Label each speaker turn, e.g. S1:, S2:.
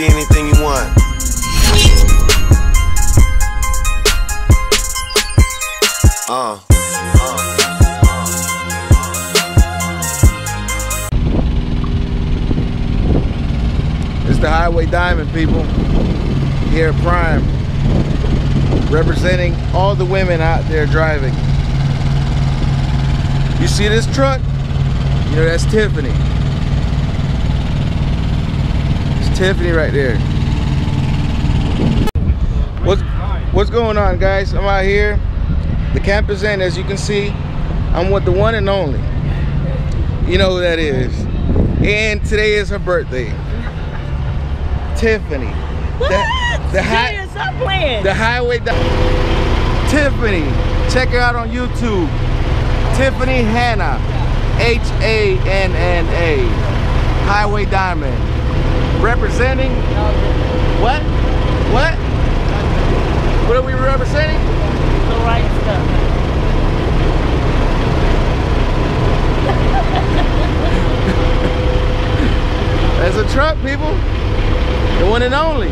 S1: anything you want. Uh.
S2: It's the Highway Diamond people here at Prime. Representing all the women out there driving. You see this truck? You know that's Tiffany. Tiffany right there. What's what's going on guys? I'm out here. The camp is in as you can see. I'm with the one and only. You know who that is. And today is her birthday. Tiffany.
S3: What?
S2: The, the, hi-
S3: Serious, stop playing.
S2: the highway. Tiffany. Check her out on YouTube. Tiffany Hanna. H A N N A. Highway Diamond. Representing. What? What? What are we representing?
S3: the right stuff.
S2: That's a truck, people. The one and only.